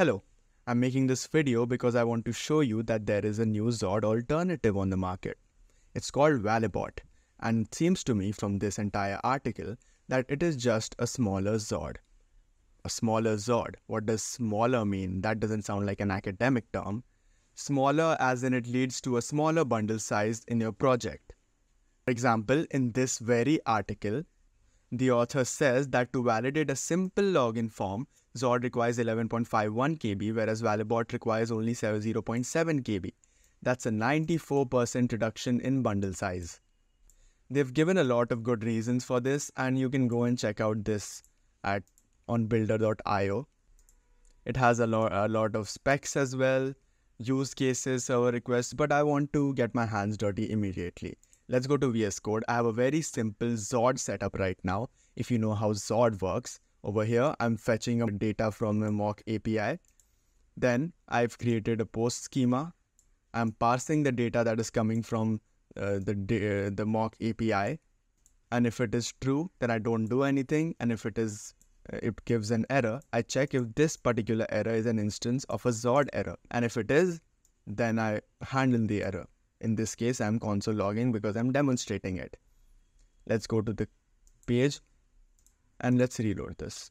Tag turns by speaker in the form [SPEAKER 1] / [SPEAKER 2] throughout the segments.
[SPEAKER 1] Hello, I'm making this video because I want to show you that there is a new Zod alternative on the market. It's called Valibot and it seems to me from this entire article that it is just a smaller Zod. A smaller Zod. What does smaller mean? That doesn't sound like an academic term. Smaller as in it leads to a smaller bundle size in your project. For example, in this very article, the author says that to validate a simple login form, Zod requires 11.51 KB, whereas Valibot requires only 0.7 KB. That's a 94% reduction in bundle size. They've given a lot of good reasons for this, and you can go and check out this at on builder.io. It has a lot, a lot of specs as well, use cases, server requests, but I want to get my hands dirty immediately. Let's go to VS Code. I have a very simple Zod setup right now. If you know how Zod works, over here, I'm fetching up data from a mock API. Then I've created a post schema. I'm parsing the data that is coming from uh, the, uh, the mock API. And if it is true, then I don't do anything. And if it is uh, it gives an error, I check if this particular error is an instance of a Zod error. And if it is, then I handle the error. In this case, I'm console logging because I'm demonstrating it. Let's go to the page and let's reload this.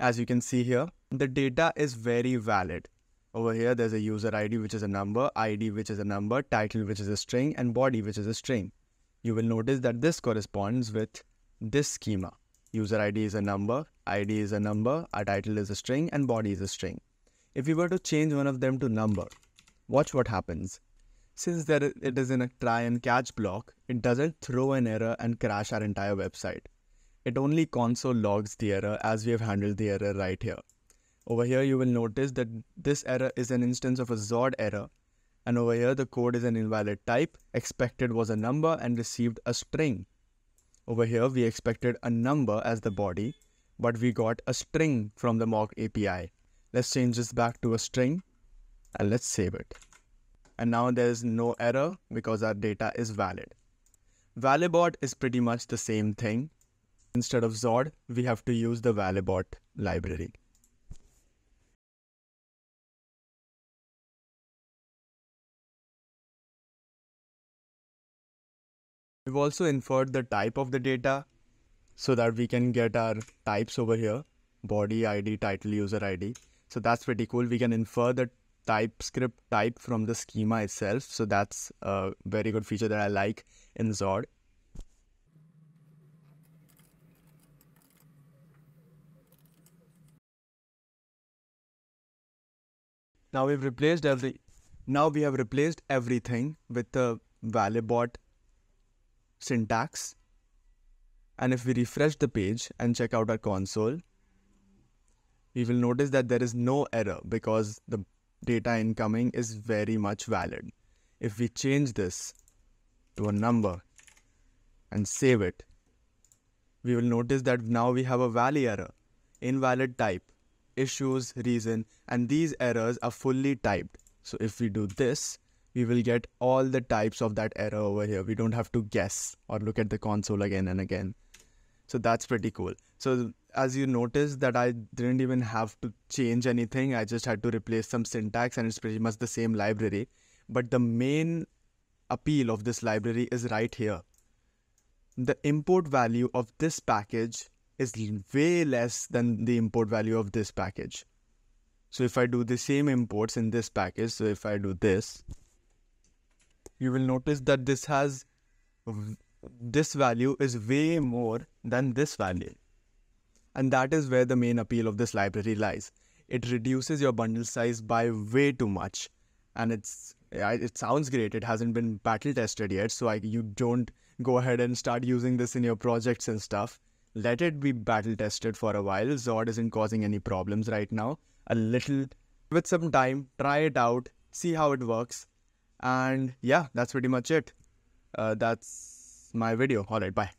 [SPEAKER 1] As you can see here, the data is very valid. Over here, there's a user ID, which is a number, ID, which is a number, title, which is a string, and body, which is a string. You will notice that this corresponds with this schema. User ID is a number, ID is a number, our title is a string, and body is a string. If we were to change one of them to number, watch what happens. Since there it is in a try and catch block, it doesn't throw an error and crash our entire website it only console logs the error as we have handled the error right here. Over here, you will notice that this error is an instance of a Zod error. And over here, the code is an invalid type. Expected was a number and received a string. Over here, we expected a number as the body, but we got a string from the mock API. Let's change this back to a string and let's save it. And now there's no error because our data is valid. Valibot is pretty much the same thing. Instead of Zod, we have to use the Valibot library. We've also inferred the type of the data so that we can get our types over here, body ID, title, user ID. So that's pretty cool. We can infer the TypeScript type from the schema itself. So that's a very good feature that I like in Zod. Now we've replaced every now we have replaced everything with the Valibot syntax. And if we refresh the page and check out our console, we will notice that there is no error because the data incoming is very much valid. If we change this to a number and save it, we will notice that now we have a ValiError, invalid type issues, reason, and these errors are fully typed. So if we do this, we will get all the types of that error over here. We don't have to guess or look at the console again and again. So that's pretty cool. So as you notice that I didn't even have to change anything. I just had to replace some syntax and it's pretty much the same library. But the main appeal of this library is right here. The import value of this package is way less than the import value of this package. So if I do the same imports in this package, so if I do this, you will notice that this has, this value is way more than this value. And that is where the main appeal of this library lies. It reduces your bundle size by way too much. And it's, it sounds great. It hasn't been battle tested yet. So I, you don't go ahead and start using this in your projects and stuff let it be battle tested for a while. Zod isn't causing any problems right now. A little with some time, try it out, see how it works. And yeah, that's pretty much it. Uh, that's my video. All right, bye.